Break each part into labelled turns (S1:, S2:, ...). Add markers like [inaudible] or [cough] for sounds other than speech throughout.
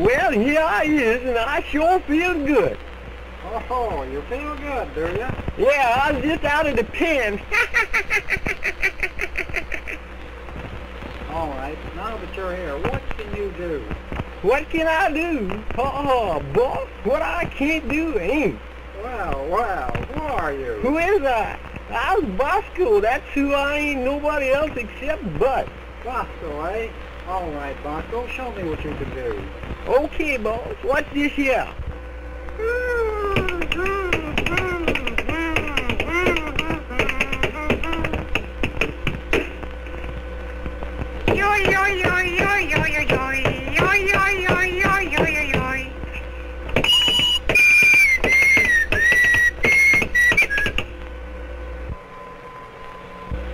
S1: Well, here I is, and I sure feel good.
S2: Oh, you feel good, do you?
S1: Yeah, I was just out of the pen. [laughs]
S2: All right, now that you're here, what can you do?
S1: what can I do? Oh, boss, what I can't do ain't.
S2: Well, well, who are you?
S1: Who is I? I was Bosko. That's who I ain't nobody else except Bud.
S2: Bosko, eh? All right, Bosko, show me what you can do.
S1: Okay, boss. What's this here?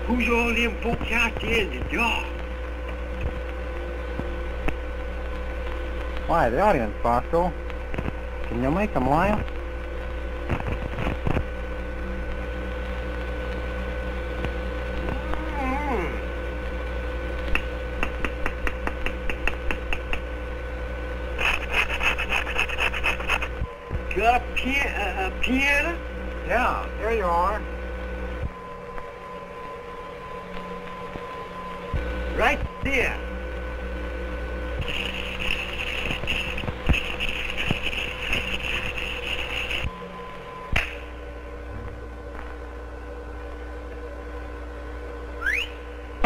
S1: Who's all them folks out there in the dark?
S2: Why, the audience, Bosko. Can you make them laugh?
S1: Got a, pia- a piano?
S2: Yeah, here you are.
S1: Right there. Ain't that a heck of a move?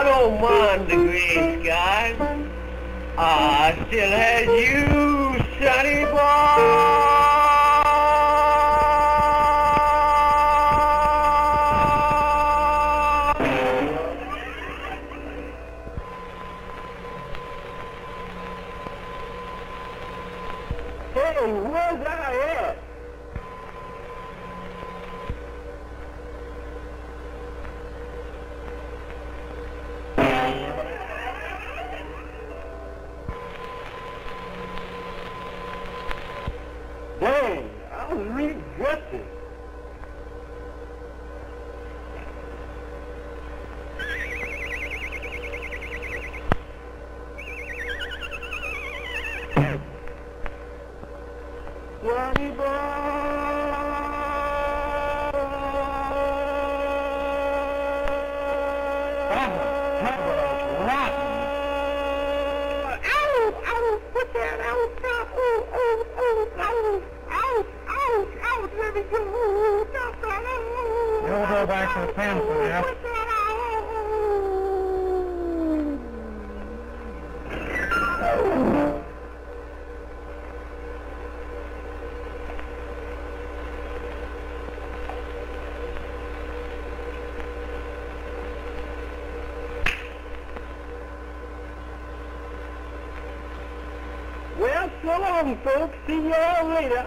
S1: I don't mind the gray sky. I still have you, sunny boy. Hey, where's I at? Dang, I was really gutted.
S2: Go back to the pen for that.
S1: Put that out! Well, so long, folks. See you all later.